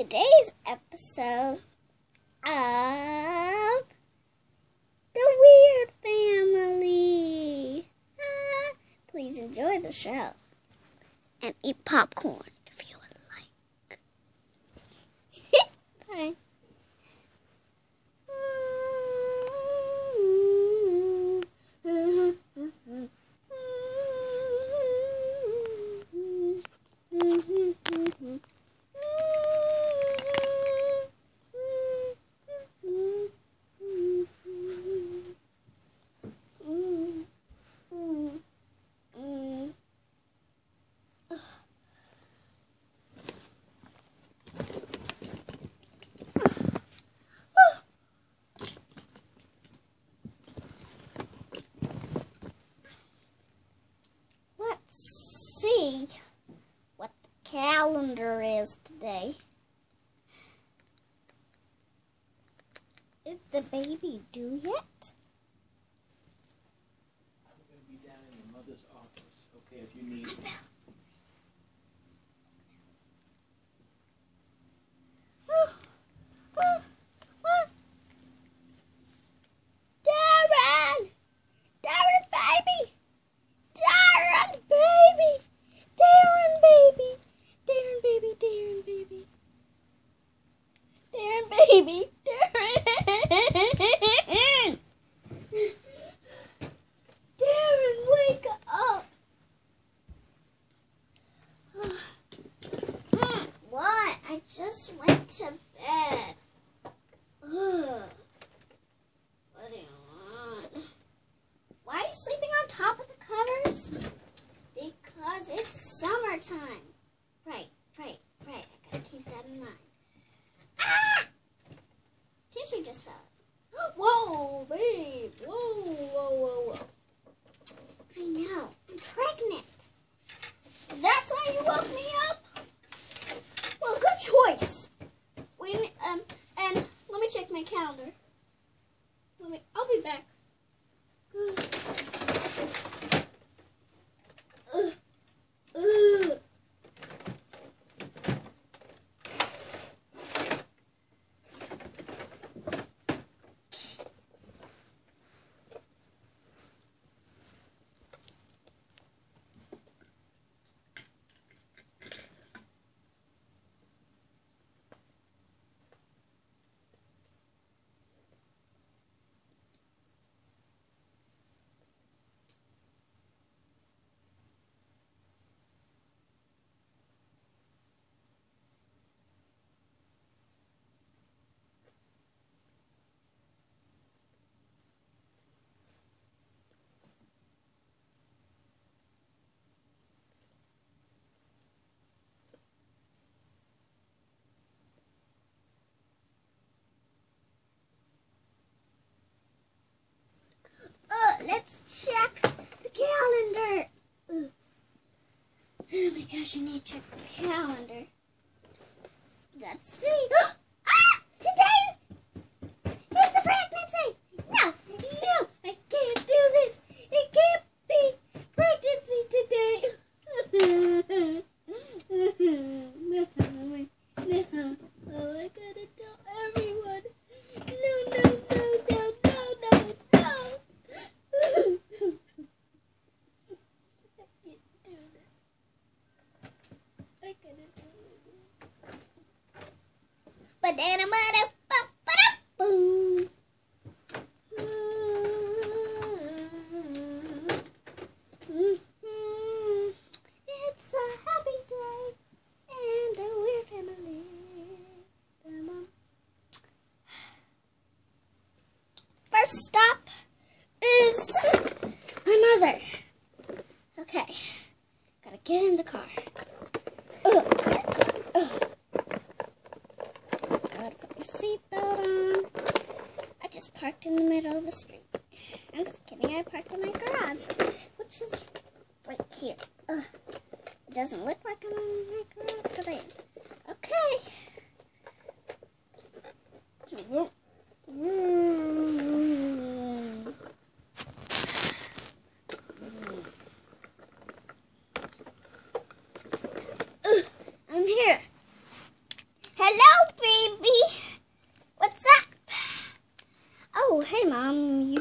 today's episode of The Weird Family. Ah, please enjoy the show and eat popcorn if you would like. Bye. Let's see what the calendar is today. Is the baby due yet? I'm going to be down in your mother's office, okay, if you need me. Darren! Darren, baby! Darren, baby! Darren, baby! Darren, baby, Darren, baby! Darren, baby! Darren! Darren, wake up! what? I just went to bed. What do you want? Why are you sleeping on top of the covers? Because it's summertime. Right, right, right. I gotta keep that in mind. Ah! Tissue just fell. Whoa, babe. Whoa, whoa, whoa, whoa. I know. I'm pregnant. That's why you woke me up? Well, good choice. We, um, and let me check my calendar. Let me, I'll be back. Ugh. Ugh. Uh, let's check the calendar. Oh my gosh, I need to check the calendar. Let's see. ah! Today is the pregnancy. No, no, I can't do this. It can't be pregnancy today. no, no. Oh, I gotta tell everyone. No, no, no, no, no, no, no. I can't do this. I gotta do this. Banana mother boom. It's a happy day and a weird family. Bum-bum. First stop is my mother. Okay, gotta get in the car. Ugh. Gotta put my seatbelt on. I just parked in the middle of the street. I'm just kidding, I parked in my garage, which is right here. Ugh. It doesn't look like I'm in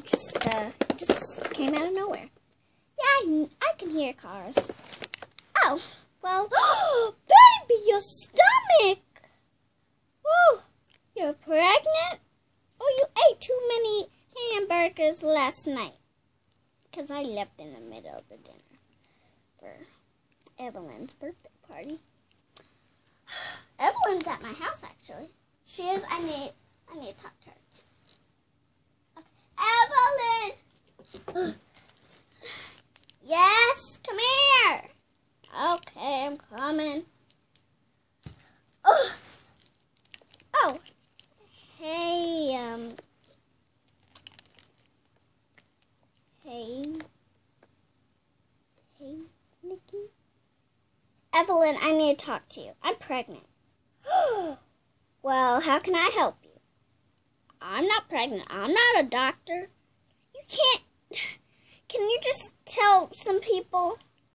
Just, uh, just came out of nowhere. Yeah, I, I can hear cars. Oh, well, baby, your stomach! Oh, you're pregnant? Oh, you ate too many hamburgers last night. Because I left in the middle of the dinner for Evelyn's birthday party. Evelyn's at my house, actually. She is. I need, I need to talk to her. Hey, um. Hey. Hey, Nikki. Evelyn, I need to talk to you. I'm pregnant. well, how can I help you? I'm not pregnant. I'm not a doctor. You can't. Can you just tell some people